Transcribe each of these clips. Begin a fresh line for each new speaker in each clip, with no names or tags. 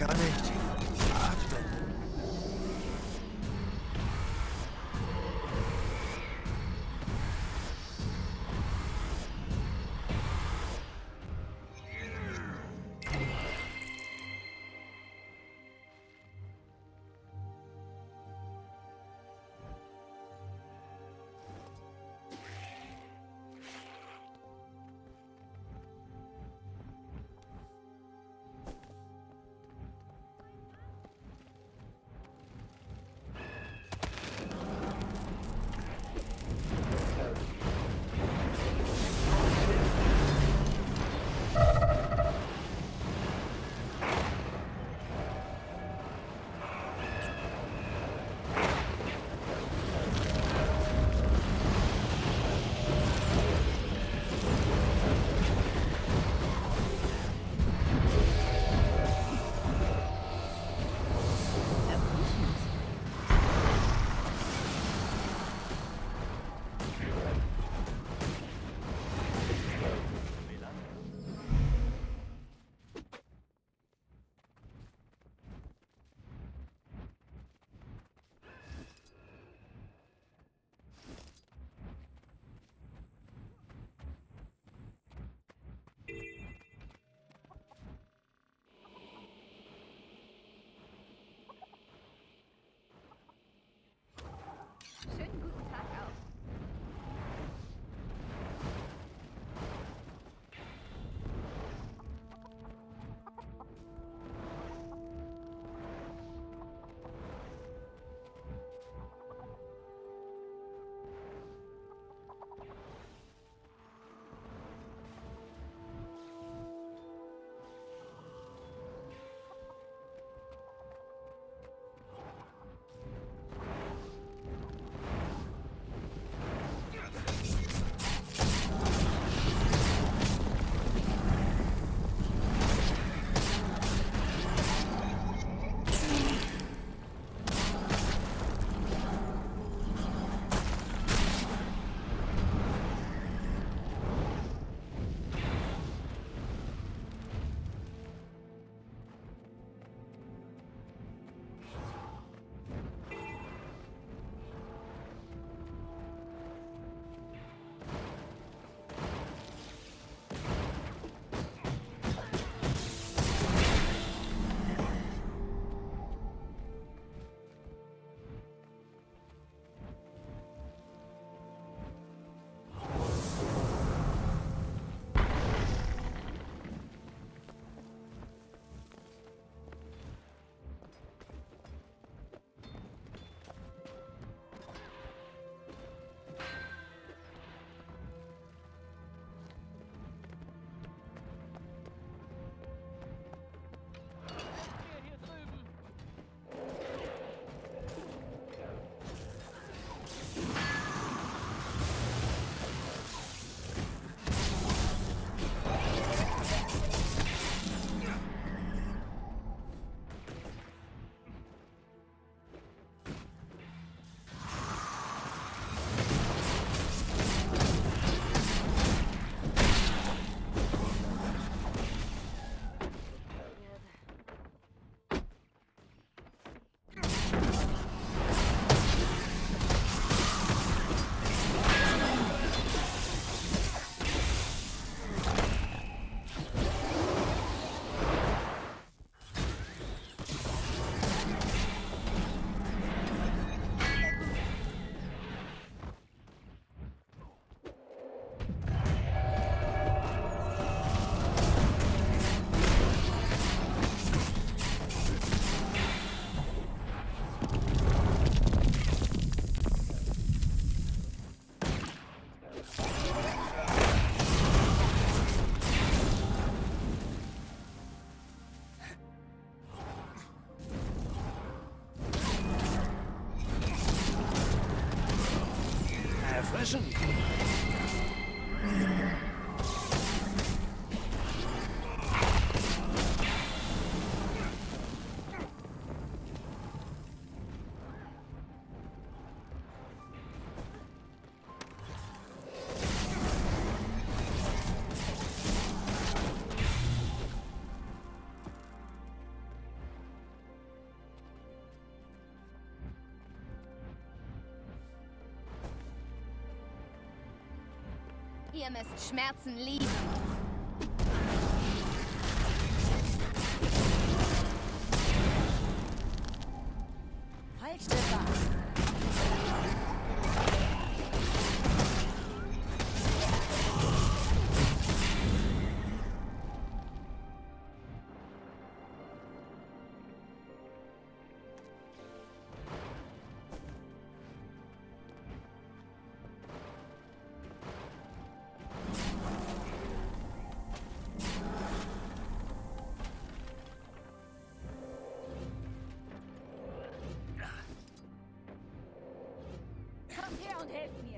Claramente. Né?
胜利。Schmerzen lieben.
Und helft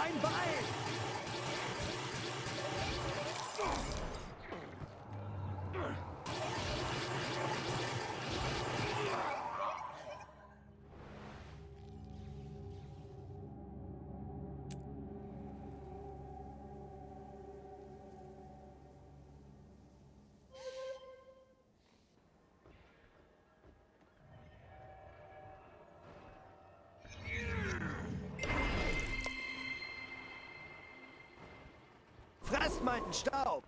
climb by it!
Fress meinen Staub!